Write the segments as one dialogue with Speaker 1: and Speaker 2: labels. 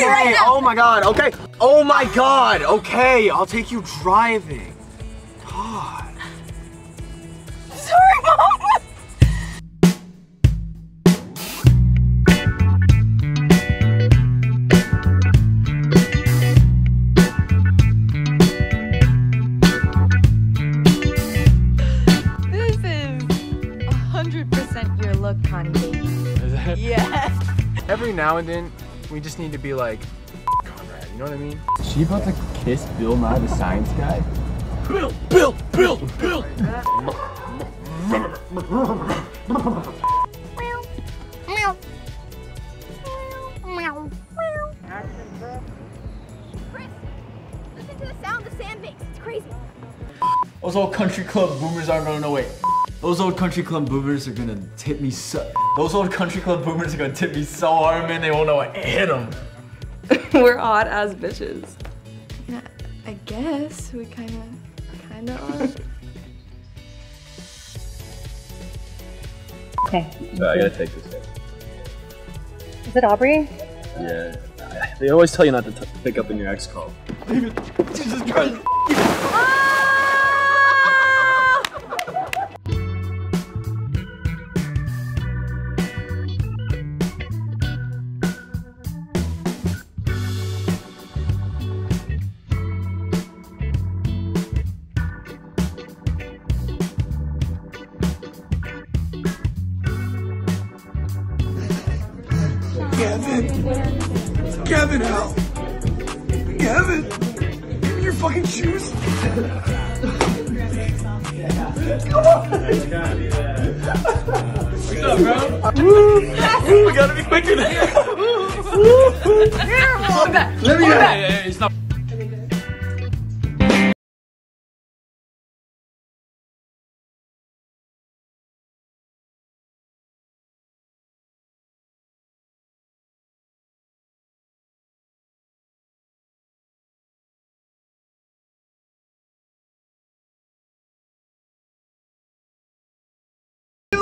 Speaker 1: okay.
Speaker 2: right now.
Speaker 1: oh my god. Okay. Oh my god. Okay. I'll take you driving. God.
Speaker 2: Sorry, mom. This is 100% your look, Connie baby. Yes.
Speaker 1: Every now and then, we just need to be like, Conrad. You know what I mean? Is she about to kiss Bill Nye the Science Guy? Bill, Bill, Bill, Bill.
Speaker 3: Listen to the sound the sand makes. It's crazy.
Speaker 4: Those old country club boomers aren't gonna know wait. Those old country club boomers are gonna tip me so. Those old country club boomers are gonna tip me so hard, man. They won't know what hit them.
Speaker 2: We're hot as bitches. Yeah, I guess we kind of, kind of are.
Speaker 5: Okay.
Speaker 6: I gotta take this. hit.
Speaker 5: Is it Aubrey?
Speaker 6: Yeah. They always tell you not to t- pick up in your ex call.
Speaker 4: Jesus Christ.
Speaker 1: Kevin, help! Kevin! Give me your fucking shoes! What's up, bro?
Speaker 4: We gotta be quicker than that!
Speaker 1: Let me get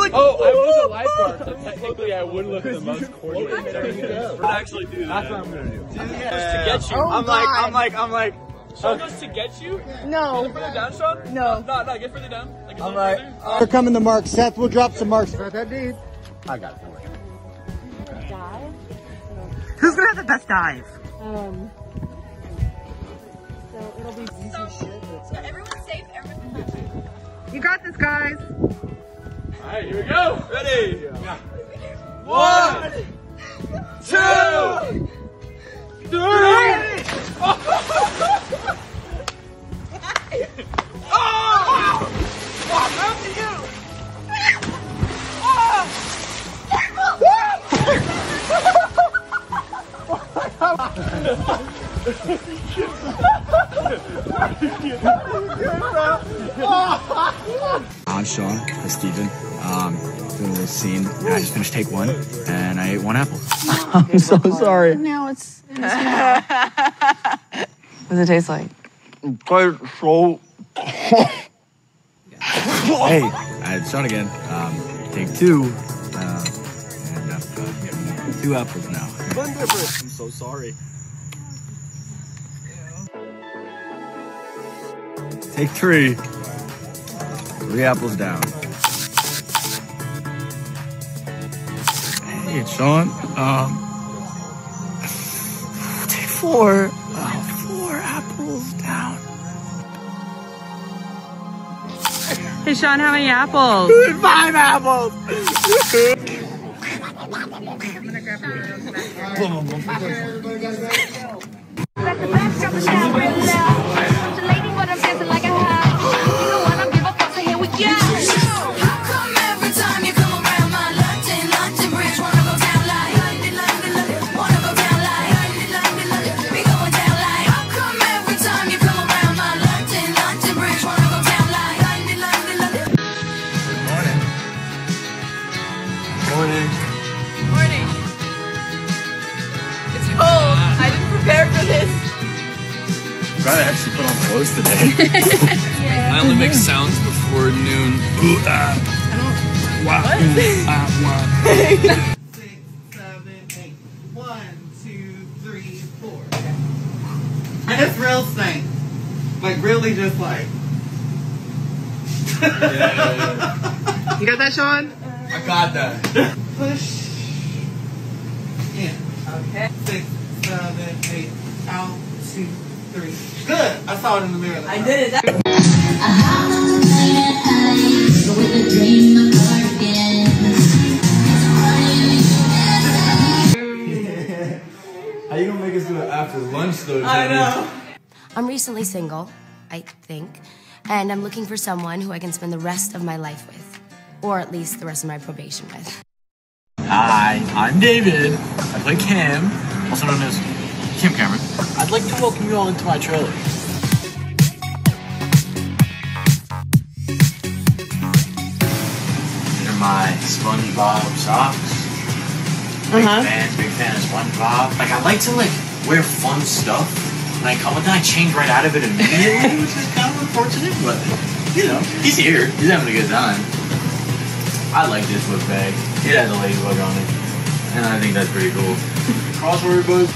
Speaker 4: Stop. Oh, I was a lifeguard, so technically I would look the most coordinated. Would actually do that. That's what I'm gonna do. to get you.
Speaker 1: I'm like, I'm like, I'm like,
Speaker 4: Sean goes to get you.
Speaker 2: No,
Speaker 4: Get further down, Sean.
Speaker 2: No.
Speaker 4: No, no, get further down. Like,
Speaker 1: I'm like,
Speaker 7: We're coming to Mark. Seth we'll drop some marks for that dude.
Speaker 1: I got it.
Speaker 7: Who's gonna have the best dive?
Speaker 5: Um. So it'll be So,
Speaker 3: Everyone's safe. Everyone.
Speaker 7: You got this, guys.
Speaker 4: Alright, here we go. Ready? One, two, three. Oh!
Speaker 8: I'm Sean for Steven. Um, doing a little scene. And I just finished take one, and I ate one apple. I'm so sorry.
Speaker 2: now it's. What does it taste like?
Speaker 8: Quite so. hey, I shot again. Um, take two. Uh, and I've uh, two apples now.
Speaker 6: I'm so sorry.
Speaker 8: Take three. Three apples down. Hey, Sean. Um, take four. Uh, four apples down.
Speaker 7: Hey, Sean, how many apples?
Speaker 8: Five apples.
Speaker 4: Morning.
Speaker 8: Glad I actually put on clothes today.
Speaker 4: I only make sounds before noon. Ooh, ah. Wow. Ooh, ah, wow.
Speaker 7: Six, seven, eight. One, two, three,
Speaker 9: his real stink. Like really just like. yeah.
Speaker 1: You got that, Sean?
Speaker 4: I got that.
Speaker 9: Push. In. Okay. Six, seven, eight. Out, two, three. Good. I saw it in the mirror. I did it.
Speaker 4: How you gonna make us do it after lunch though? I know.
Speaker 10: I'm recently single, I think, and I'm looking for someone who I can spend the rest of my life with, or at least the rest of my probation with.
Speaker 11: Hi, I'm David. I play Cam, also known as Cam Cameron. I'd like to welcome you all into my trailer. These are my SpongeBob socks. Big uh-huh. fan, big fan of SpongeBob. Like I like to like wear fun stuff. When I come with it, I change right out of it immediately, which is kind of unfortunate, but you know, he's here. He's having a good time. I like this book bag. It has a ladybug on it. And I think that's pretty cool. Crossword book.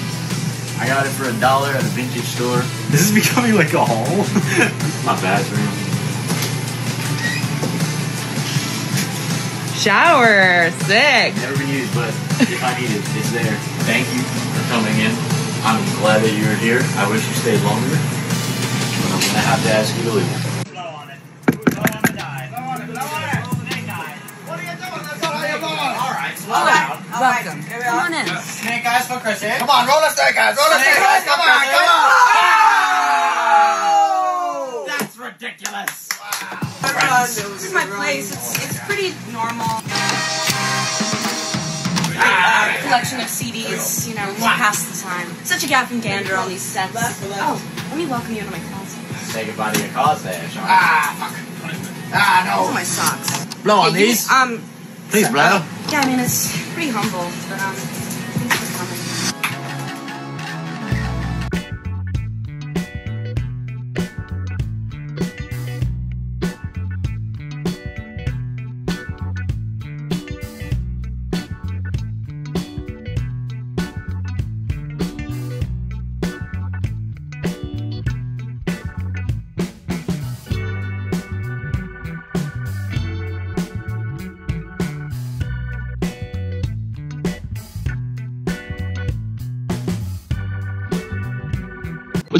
Speaker 11: I got it for a dollar at a vintage store. This is becoming like a haul. My bathroom.
Speaker 9: Shower. Sick.
Speaker 11: Never been used, but if I need it, it's there. Thank you for coming in. I'm glad that you're here. I wish you stayed longer. But I'm gonna have to ask you to leave.
Speaker 9: Welcome. Come on in.
Speaker 4: Snake eyes for Chris? Come on, roll a snake eyes, roll a snake eyes, come on, come on!
Speaker 11: That's ridiculous. Wow.
Speaker 9: This is my place. It's, it's pretty normal. Collection of CDs, you know, to pass the time. Such a gap and gander on these sets. Oh, let me welcome you into my closet.
Speaker 11: Say goodbye to your cause there, Sean.
Speaker 4: Ah, fuck. Ah,
Speaker 9: Those are
Speaker 4: no.
Speaker 9: my socks.
Speaker 11: Blow on
Speaker 9: Hey, you-
Speaker 11: these.
Speaker 9: Um,
Speaker 11: Please blow.
Speaker 9: Yeah, I mean, it's pretty humble, but um,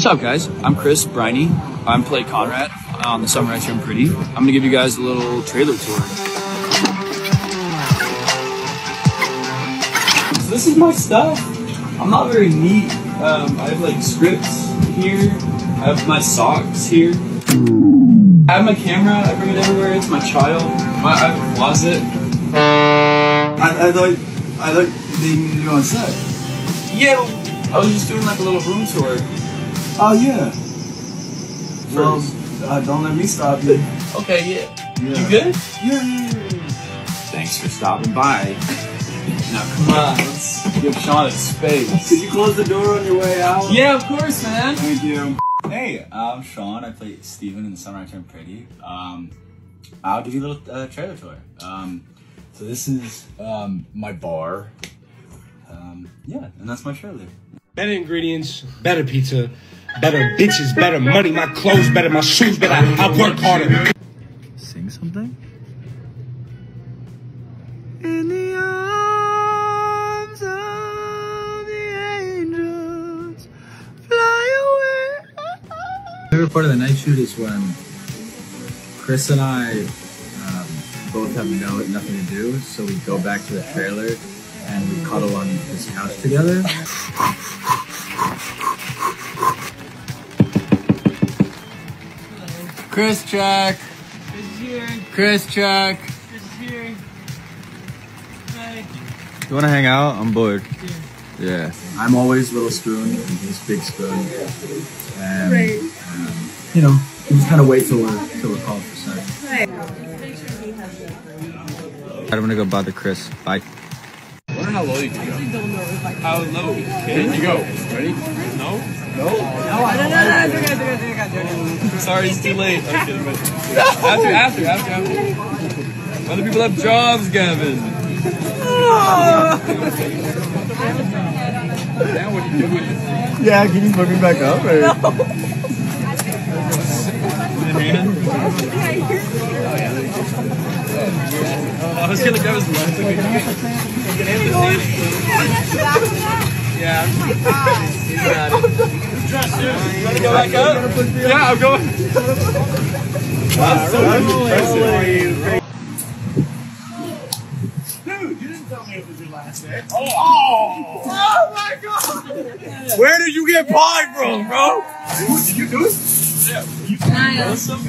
Speaker 6: What's up, guys? I'm Chris Briney. I'm play Conrad on the Summer Cream Pretty. I'm gonna give you guys a little trailer tour. So this is my stuff. I'm not very neat. Um, I have like scripts here. I have my socks here. I have my camera. I bring it everywhere. It's my child. My, I have a closet.
Speaker 4: I, I thought, I they needed you on set.
Speaker 6: Yeah, I was just doing like a little room tour.
Speaker 4: Oh, yeah. Well, uh, don't let me stop you.
Speaker 6: Okay, yeah.
Speaker 4: Yeah.
Speaker 6: You good?
Speaker 4: Yeah, yeah, yeah.
Speaker 6: Thanks for stopping by. Now come on, let's give Sean a space.
Speaker 4: Did you close the door on your way out?
Speaker 6: Yeah, of course, man.
Speaker 4: Thank you.
Speaker 8: Hey, I'm Sean. I play Steven in The Summer I Turned Pretty. Um, I'll give you a little uh, trailer tour. Um, so this is um, my bar. Um, yeah, and that's my trailer.
Speaker 7: Better ingredients, better pizza, better bitches, better money, my clothes better, my shoes better, I work harder.
Speaker 8: Sing something?
Speaker 7: In the arms of the angels, fly away.
Speaker 8: favorite part of the night shoot is when Chris and I um, both have no nothing to do, so we go back to the trailer and we cuddle on this couch together.
Speaker 4: Chris check. Chris here. Chris check. Chris here. Hi.
Speaker 8: You want to hang out? I'm bored. Yeah.
Speaker 4: I'm always little spoon, and he's big spoon. And, um, you know, we just kind of wait till we're, till we're called for sex.
Speaker 8: I'm gonna go bother Chris. Bye.
Speaker 1: I wonder how low you can go. How low? Can you go? Ready? No? No? No, I don't know. Sorry, it's too late. I'm kidding, but after, after, after, after. Other people have jobs, Gavin. Now what are you doing?
Speaker 5: Yeah, can you put me back up? Or?
Speaker 1: Oh, I was gonna grab his left. Okay, you can, you oh, can hit the standing. Yeah. You got it. You go back up? Yeah, I'm going. That's so impressive.
Speaker 12: Dude, you didn't tell me it was your last day. Oh, oh, my god!
Speaker 8: Where did you get pie from, bro?
Speaker 12: Did you do it? Yeah.
Speaker 1: Awesome.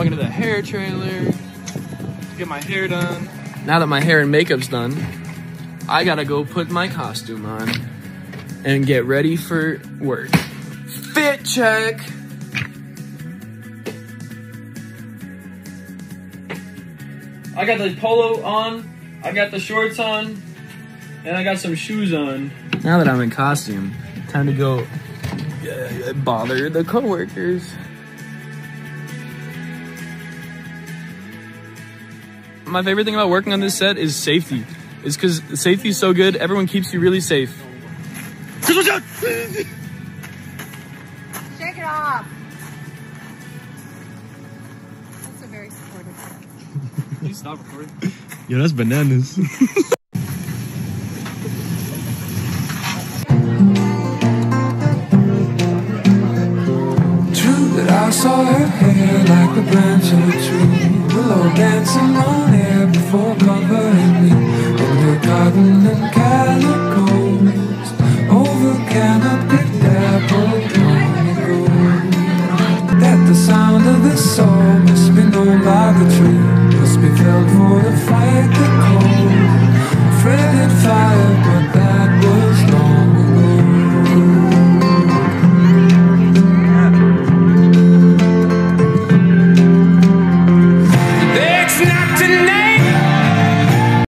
Speaker 1: Walking to the hair trailer to get my hair done. Now that my hair and makeup's done, I gotta go put my costume on and get ready for work. Fit check. I got the polo on, I got the shorts on, and I got some shoes on. Now that I'm in costume, time to go uh, bother the coworkers. My favorite thing about working on this set is safety. Is because safety is so good, everyone keeps you really safe.
Speaker 12: Shake it off. That's a very supportive.
Speaker 1: Can you stop recording?
Speaker 8: Yo, that's bananas.
Speaker 12: True that I saw her hair like a branch of a tree.